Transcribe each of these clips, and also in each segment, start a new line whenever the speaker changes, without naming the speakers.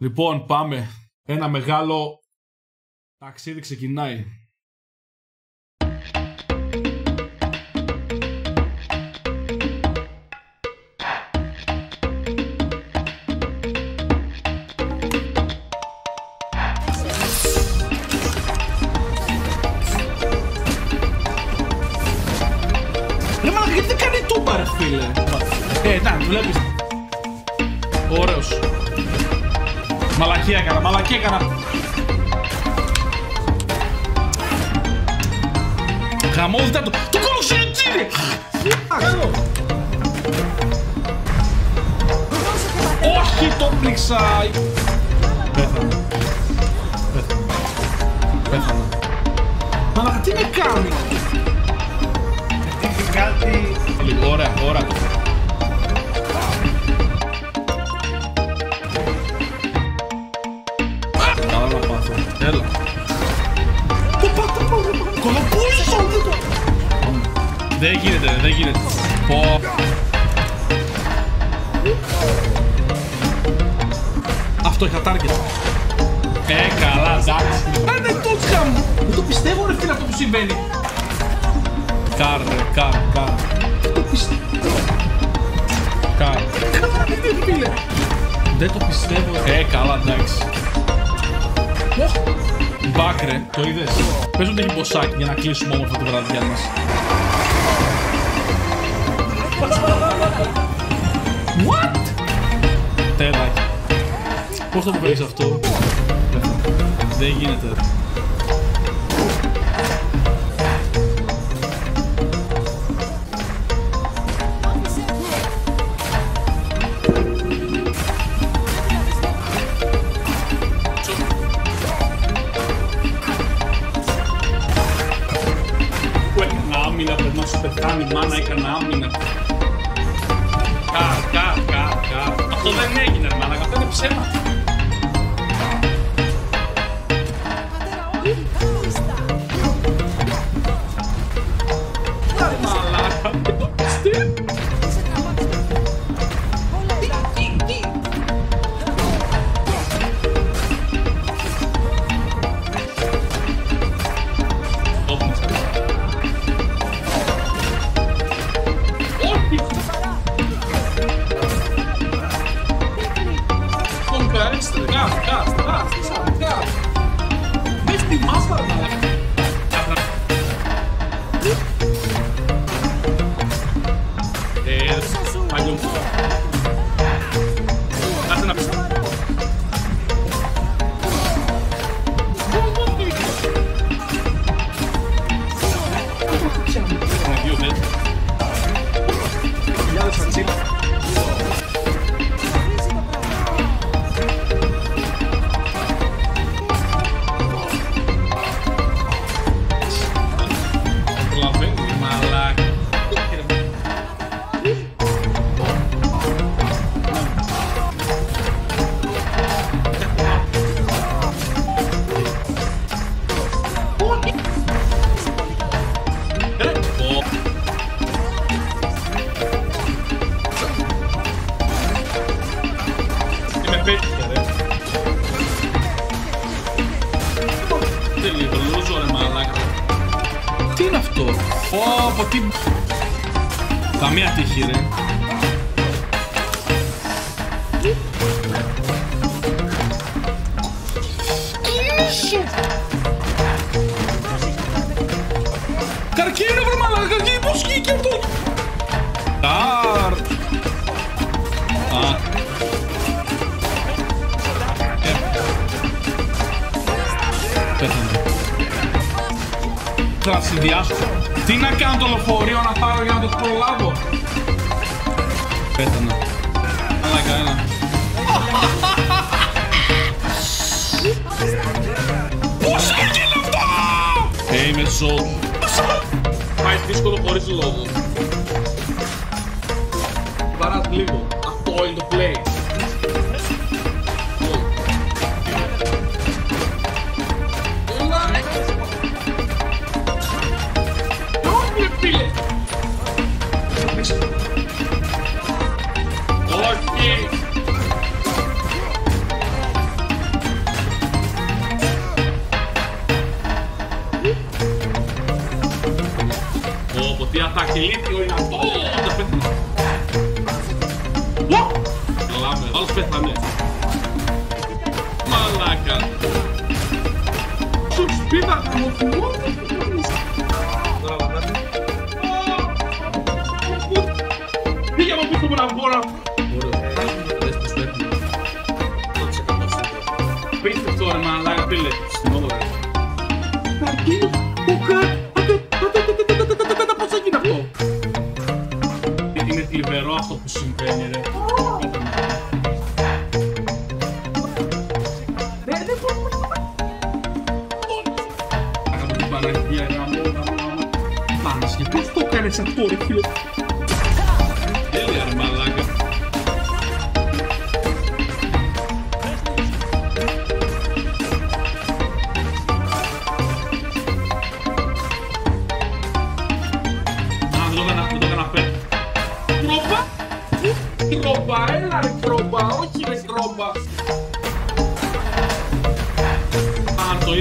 Λοιπόν, πάμε. Ένα μεγάλο ταξίδι ξεκινάει. Ρε μαλάκα, γιατί δεν κάνει τούμπα ρε φίλε; Ε, να, βλέπεις. Ωραίος. Μαλακία έκανα, μαλακία έκανα. Χαμόδητα το... Το κολοσιοτζίδι! Καλό. Όχι, το πλήξα. Πέθανα. Πέθανα. Πέθανα. Μαλάκα, τι με κάνει.
Κάτι.
Λοιπόν, ωραία, ωραία. Δεν γίνεται, δεν γίνεται. Πω. Αυτό είχα target. Ε, καλά, εντάξει. Ε, δεν το είχα. Δεν το πιστεύω ρε φίλε αυτό που συμβαίνει. Καρ, ρε, καρ, καρ. Δεν το πιστεύω. Καρ. Καλά, δεν φίλε. Δεν το πιστεύω. Ε, καλά, εντάξει. Οχ. Μπακ, ρε, το είδες. Πες ότι έχει μποσάκι για να κλείσουμε όμορφα τη βραδιά μας. What? Τέλακι. Πώς θα μου βρεις αυτό; Δεν γίνεται. Αυτό δεν έγινε, ρε μάνα, αυτό είναι ψέμα. Ρε Τι με πέτυχε, ρε. Δεν λίγο, λούζω, ρε μαλάκα. Τι είναι αυτό. Ω, από τι... Καμία τύχη, ρε. Καρκίνο, βρε μαλάκα, καρκίνο, πώς βγήκε αυτό. Καρ. Α. Θα συνδυάσω. Τι να κάνω το λεωφορείο να πάρω για να το προλάβω; Πέθανε. Μαλάκα, ένα. Πώς έγινε αυτό! Ε, είμαι ζώο. Πάει δύσκολο χωρίς λόγο. Παράς λίγο. Αυτό είναι το play. Καλά με, άλλος πέθανε. Μαλάκα. Σου σπίτα, μου Πήγε από πίσω μου να βγω να... Πείτε αυτό ρε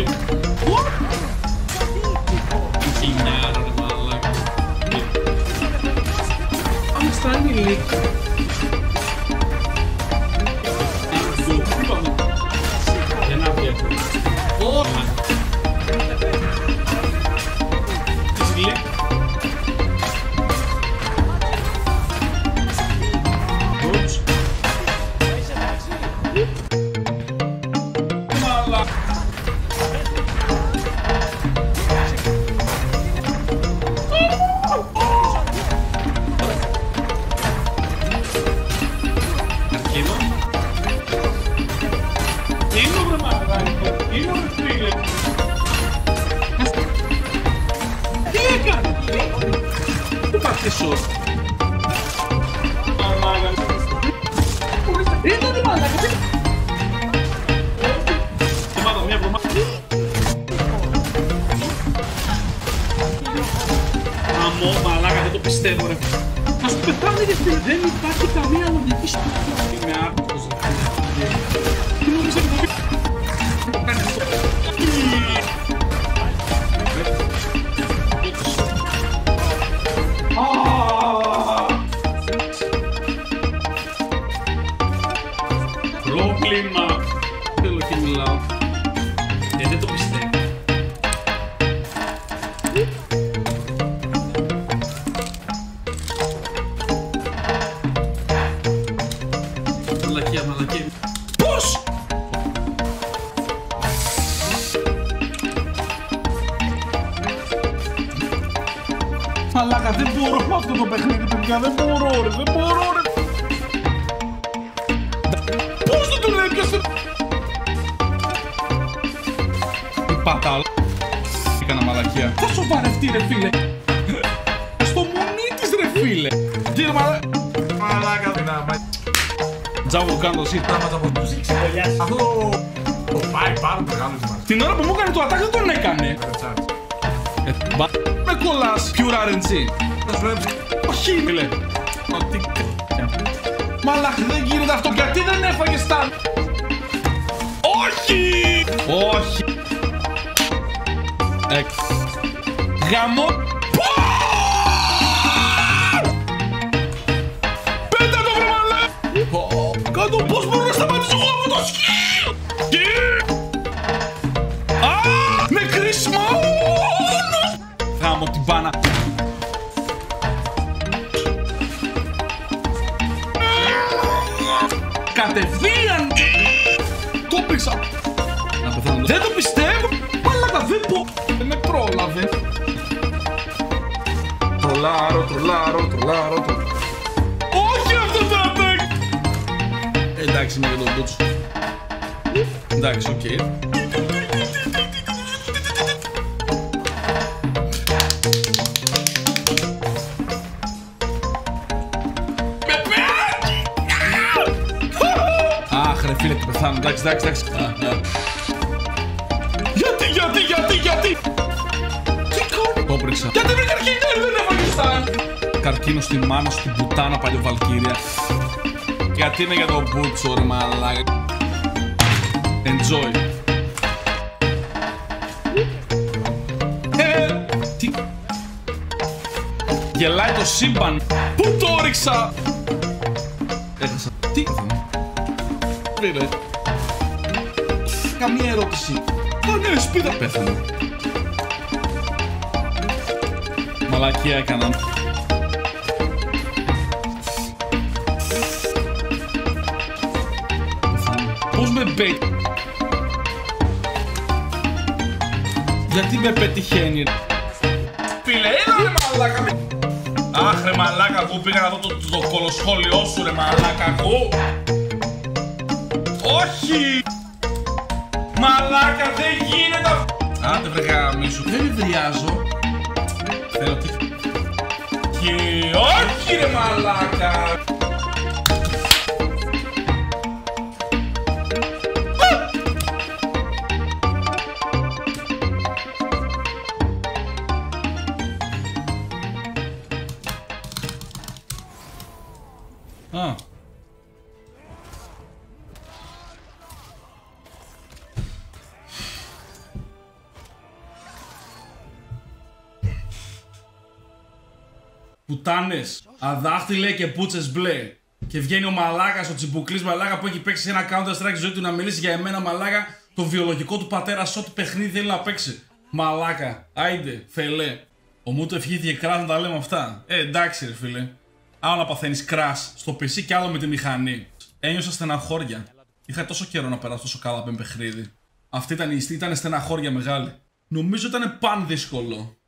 Α, το ίδιο. Ω! Τι χιλιάρα ρε μαλάκα. Πάμε στα ανηλίκια. Πεθάνε ρε φίλε, δεν υπάρχει καμία λογική στο Είμαι άπτος ρε φίλε. Μπορώ, ρε. Δεν μπορώ, ρε. Πώς δεν τον έπιασε. Τι πατάλ. Έκανα μαλακία. Θα σοβαρευτεί, ρε φίλε. Στο μονί της, ρε φίλε. Κύριε μαλάκα.
Μαλάκα δεν άμα.
Τζάβο κάνω εσύ.
Πράγματα από τους ξεπελιάσει. Αυτό το πάει πάρα μεγάλο μας.
Την ώρα που μου έκανε το attack δεν τον έκανε. Ε, μπα... Με κολλάς, pure RNG.
Θα σου έψει.
Όχι, φίλε. Μα τι κα- Μαλάχ, δεν γίνεται αυτό. Γιατί δεν έφαγε τα... Όχι! Όχι. Εξ. Γαμώ. Δεν το πιστεύω! Μαλάκα δεν πω! Δεν με πρόλαβε. Τρολάρω, τρολάρω, τρολάρω, τρολάρω. Όχι αυτό το attack! Εντάξει, είμαι για τον μπούτσο. Εντάξει, οκ. Με πέτει! Αχ, ρε φίλε, τι πεθάνω. Εντάξει, εντάξει, εντάξει. Α, α. Γιατί, γιατί, γιατί, γιατί! Τι κάνει! Το πρίξα. Γιατί βρήκα καρκίνο, δεν έφαγες τα! Καρκίνο στη μάνα σου, την πουτάνα παλιοβαλκύρια. Γιατί είναι για τον μπούτσο, ρε μαλάκα. Enjoy. Ε, τι... Γελάει το σύμπαν. Πού το ρίξα. Έχασα. Τι; Φίλε. Καμία ερώτηση. Α, ναι, σπίτα πέθανε. Μαλακία έκαναν. Πώς με μπέι... Γιατί με πετυχαίνει ρε.
Φίλε, έλα ρε μαλάκα. με- Αχ ρε μαλάκα, εγώ πήγα να δω το, το, το κολοσχόλιό σου ρε μαλάκα, εγώ. Όχι. Μαλάκα, δεν γίνεται αυτό. Άντε βρε γαμίσου.
Δεν υβριάζω.
Θέλω τι... Και όχι ρε μαλάκα.
Α. Πουτάνες, αδάχτυλε και πούτσες μπλε. Και βγαίνει ο μαλάκας, ο τσιμπουκλής μαλάκα που έχει παίξει σε ένα counter strike ζωή του να μιλήσει για εμένα μαλάκα, το βιολογικό του πατέρα σε ό,τι παιχνίδι θέλει να παίξει. Μαλάκα, άιντε, φελέ. Ο μου του ευχήθηκε κράς να τα λέμε αυτά. Ε, εντάξει ρε φίλε. Άλλο να παθαίνεις crash στο PC και άλλο με τη μηχανή. Ένιωσα στεναχώρια. Είχα τόσο καιρό να περάσω τόσο καλά με παιχνίδι. Αυτή ήταν η ιστή, ήταν στεναχώρια μεγάλη. Νομίζω ήταν παν δύσκολο.